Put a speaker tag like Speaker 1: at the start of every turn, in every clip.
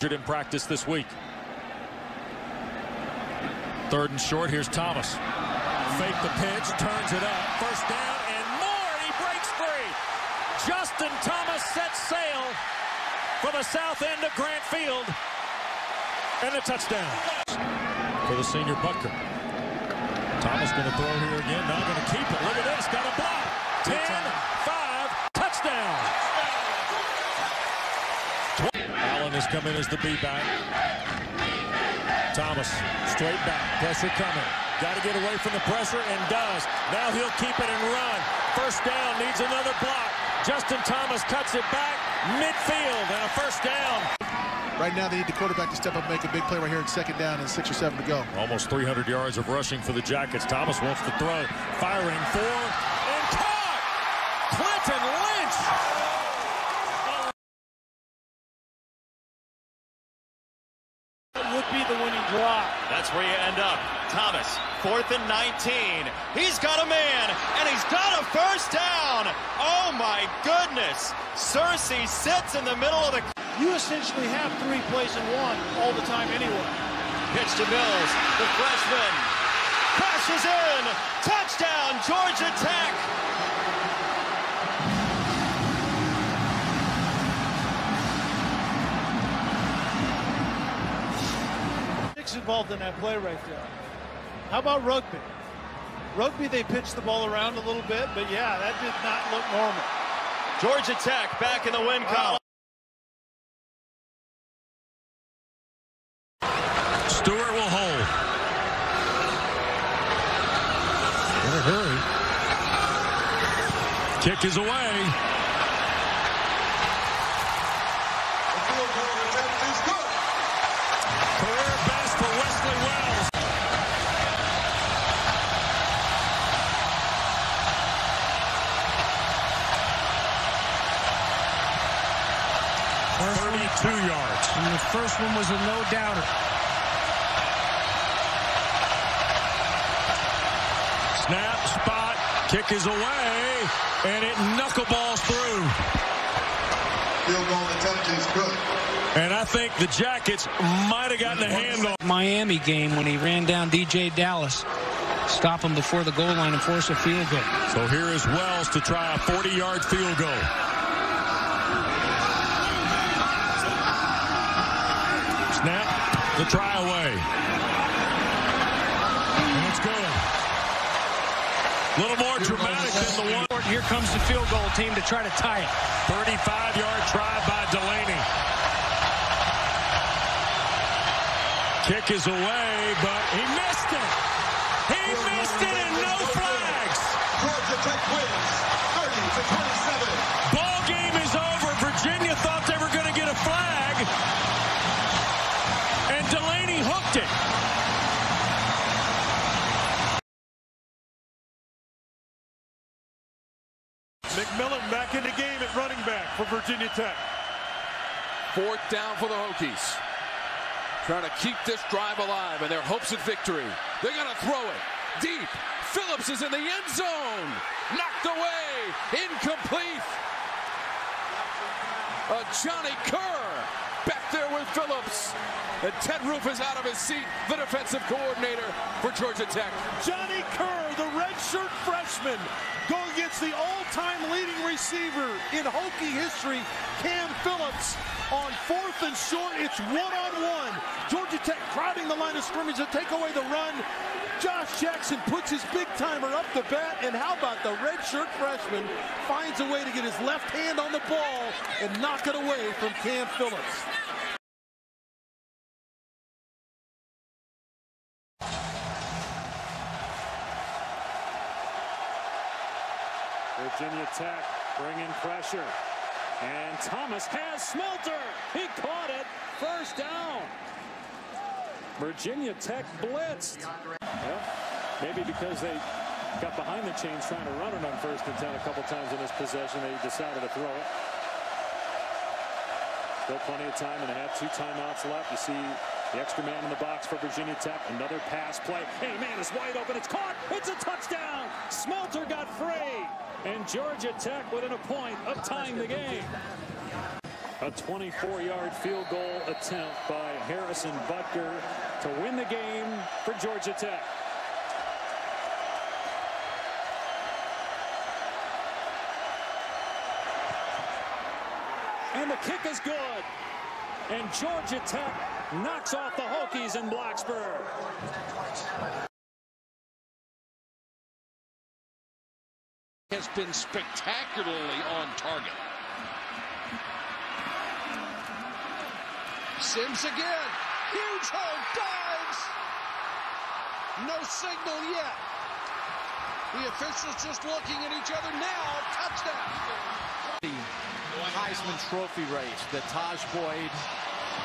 Speaker 1: in practice this week. Third and short. Here's Thomas. Fake the pitch, turns it up. First down and more, and he breaks free. Justin Thomas sets sail for the south end of Grant Field. And a touchdown for the senior Butker. Thomas going to throw here again. Now going to keep it. Look at this. Got a block. 10, has come in as the B-back. Thomas, straight back. Pressure coming. Got to get away from the pressure and does. Now he'll keep it and run. First down, needs another block. Justin Thomas cuts it back midfield and a first down.
Speaker 2: Right now, they need the quarterback to step up and make a big play right here in second down and six or seven to go.
Speaker 1: Almost 300 yards of rushing for the Jackets. Thomas wants to throw. Firing for and caught! Clinton
Speaker 3: Lynch! Would be the winning drop.
Speaker 4: That's where you end up. Thomas, fourth and 19. He's got a man, and he's got a first down. Oh, my goodness. Searcy sits in the middle of the
Speaker 3: you essentially have three plays in one all the time anyway.
Speaker 4: Pitch to Mills, the freshman. Crashes in. Touchdown, Georgia Tech.
Speaker 3: Six involved in that play right there. How about rugby? Rugby, they pitch the ball around a little bit, but yeah, that did not look normal.
Speaker 4: Georgia Tech back in the win column.
Speaker 1: Stewart will hold. In a hurry. Kick is away. Career best for Wesley Wells. Thirty-two yards.
Speaker 3: And the first one was a no-doubter.
Speaker 1: Snap, spot, kick is away, and it knuckleballs through.
Speaker 5: Field goal attempt is good.
Speaker 1: And I think the Jackets might have gotten a hand on
Speaker 6: Miami game when he ran down DeeJay Dallas. Stop him before the goal line and force a field goal.
Speaker 1: So here is Wells to try a 40-yard field goal. The try away. And it's good. A little more dramatic than the one.
Speaker 6: Here comes the field goal team to try to tie it.
Speaker 1: 35-yard try by Delaney. Kick is away, but he missed it. He missed it and no flags.
Speaker 5: Georgia Tech wins 30 to 27.
Speaker 1: Ball game is over. Virginia thought it.
Speaker 3: McMillan back in the game at running back for Virginia Tech.
Speaker 7: Fourth down for the Hokies. Trying to keep this drive alive and their hopes of victory. They're going to throw it deep. Phillips is in the end zone. Knocked away. Incomplete. Uh, Johnny Kerr back there with Phillips. And Ted Roof is out of his seat, the defensive coordinator for Georgia Tech.
Speaker 3: Johnny Kerr, the redshirt freshman, going against the all-time leading receiver in Hokie history, Cam Phillips. On fourth and short, it's one-on-one. Georgia Tech crowding the line of scrimmage to take away the run. Josh Jackson puts his big timer up the bat, and how about the redshirt freshman finds a way to get his left hand on the ball and knock it away from Cam Phillips.
Speaker 8: Virginia Tech bringing pressure. And Thomas has Smelter. He caught it. First down. Virginia Tech blitzed. Maybe because they got behind the chains trying to run it on first and 10 a couple times in this possession, they decided to throw it. Still plenty of time, and they have two timeouts left. You see the extra man in the box for Virginia Tech. Another pass play. Hey, man is wide open. It's caught. It's a touchdown. Smelter got free. And Georgia Tech within a point of tying the game. A 24-yard field goal attempt by Harrison Butker to win the game for Georgia Tech. And the kick is good. And Georgia Tech knocks off the Hokies in Blacksburg.
Speaker 7: Has been spectacularly on target. Sims again. Huge hole. Dives. No signal yet. The officials just looking at each other now. Touchdown.
Speaker 9: Heisman Trophy race that Tajh Boyd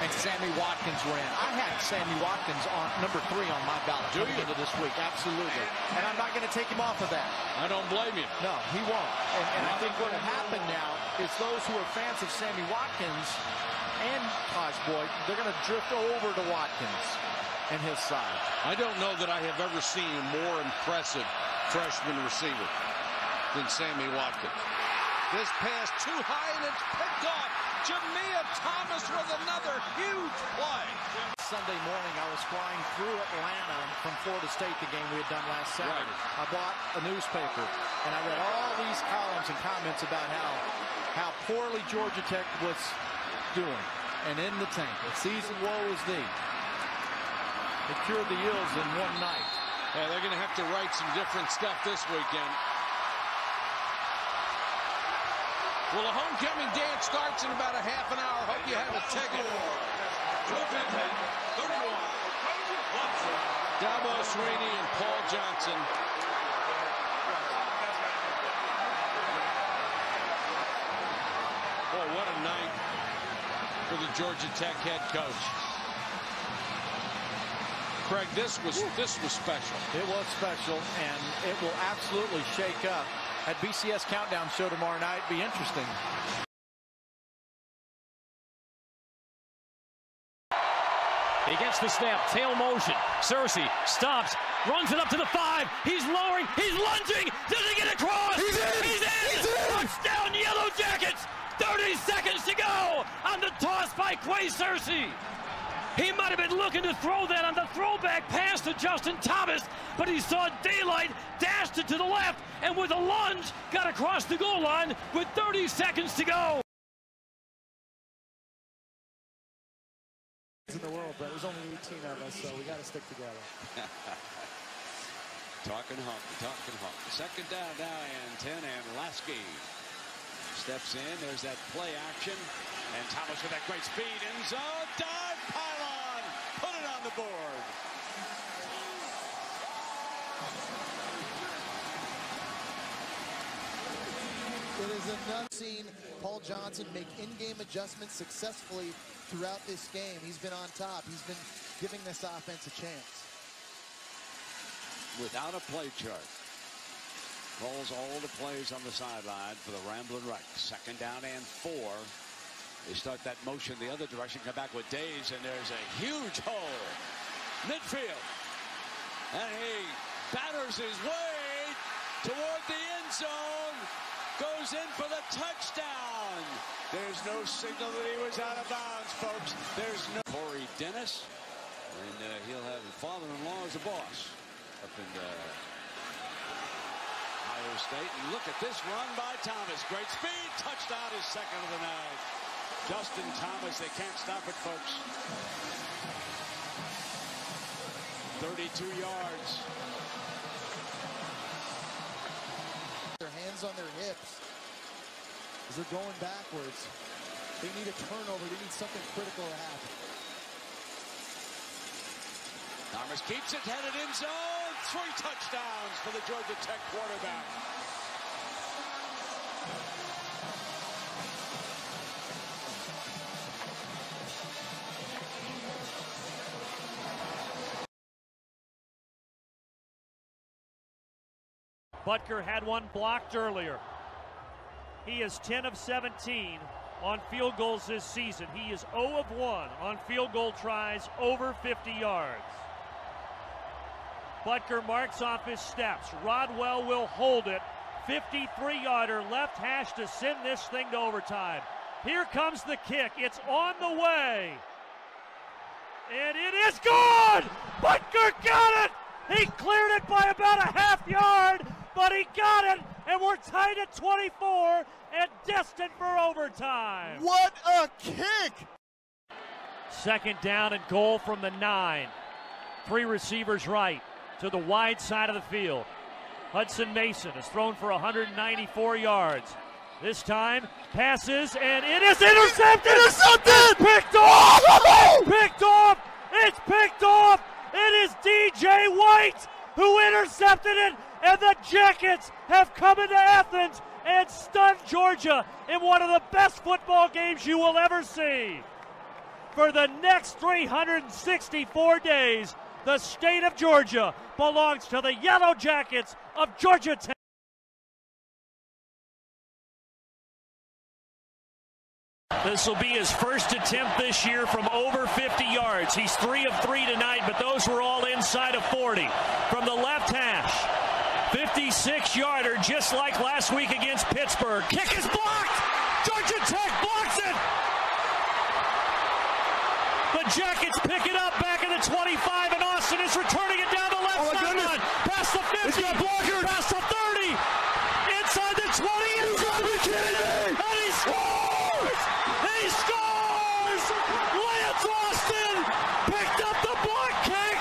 Speaker 9: and Sammy Watkins were in. I had Sammy Watkins on number three on my ballot
Speaker 7: Do
Speaker 9: coming
Speaker 7: you?
Speaker 9: into this week. Absolutely. And I'm not going to take him off of that.
Speaker 7: I don't blame you.
Speaker 9: No, he won't. And, and I think what will happen now is those who are fans of Sammy Watkins and Tajh Boyd, they're going to drift over to Watkins and his side.
Speaker 7: I don't know that I have ever seen a more impressive freshman receiver than Sammy Watkins. This pass too high and it's picked off. Jemea Thomas with another huge play.
Speaker 9: Sunday morning, I was flying through Atlanta from Florida State, the game we had done last Saturday.
Speaker 7: Right.
Speaker 9: I bought a newspaper, and I read all these columns and comments about how how poorly Georgia Tech was doing and in the tank. A season woe is thee. They cured the ills in one night.
Speaker 7: Yeah, they're going to have to write some different stuff this weekend. Well, the homecoming dance starts in about a half an hour. Hope you have a ticket. Dabo Swinney and Paul Johnson. Boy, what a night for the Georgia Tech head coach. Craig, this was this was special.
Speaker 9: It was special, and it will absolutely shake up. At BCS Countdown Show tomorrow night, be interesting.
Speaker 10: He gets the snap, tail motion. Searcy stops, runs it up to the five. He's lowering, he's lunging. Does he get across? He's in! He's in! He's in! Touchdown, Yellow Jackets! 30 seconds to go on the toss by Qua Searcy. He might have been looking to throw that on the throwback pass to Justin Thomas, but he saw daylight, dashed it to the left, and with a lunge, got across the goal line with 30 seconds to go.
Speaker 11: in the world, but there's only 18 of us, so we got to stick together.
Speaker 12: talking honky, talking honky. Second down now and 10, and Laskey steps in. There's that play action. And Thomas with that great speed. End zone. Dive pylon. Put it on the board.
Speaker 11: It is enough seeing Paul Johnson make in-game adjustments successfully throughout this game. He's been on top. He's been giving this offense a chance.
Speaker 12: Without a play chart. Calls all the plays on the sideline for the Ramblin' Wreck. Second down and four. They start that motion the other direction, come back with Days, and there's a huge hole. Midfield. And he batters his way toward the end zone. Goes in for the touchdown. There's no signal that he was out of bounds, folks. There's no Corey Dennis. And uh, he'll have his father-in-law as a boss up in uh, Ohio State. And look at this run by Thomas. Great speed. Touchdown is second of the night. Justin Thomas. They can't stop it, folks. 32 yards.
Speaker 11: Their hands on their hips as they're going backwards. They need a turnover. They need something critical to happen.
Speaker 12: Thomas keeps it headed in zone. Three touchdowns for the Georgia Tech quarterback.
Speaker 13: Butker had one blocked earlier. He is 10 of 17 on field goals this season. He is 0 of 1 on field goal tries over 50 yards. Butker marks off his steps. Rodwell will hold it. 53 yarder left hash to send this thing to overtime. Here comes the kick. It's on the way. And it is good! Butker got it! He cleared it by about a half yard, but he got it, and we're tied at 24 and destined for overtime.
Speaker 3: What a kick!
Speaker 13: Second down and goal from the nine. Three receivers right to the wide side of the field. Hutson Mason has thrown for 194 yards. This time, passes, and it is intercepted!
Speaker 3: Intercepted!
Speaker 13: It's picked off! It's picked off! It's picked off! It is DJ White who intercepted it, and the Jackets have come into Athens and stunned Georgia in one of the best football games you will ever see. For the next 364 days, the state of Georgia belongs to the Yellow Jackets of Georgia Tech. This will be his first attempt this year from over 50 yards. He's three of three tonight, but those were all inside of 40. From the left hash, 56 yarder, just like last week against Pittsburgh. Kick is blocked. Georgia Tech blocks it. The Jackets pick it up back in the 25, and Austin is returning it down the left oh sideline. Past the 50. It's blocker. Past the 30. Inside the 20. You got kidding me. And he scores. He scores. Lance Austin picked up the block kick.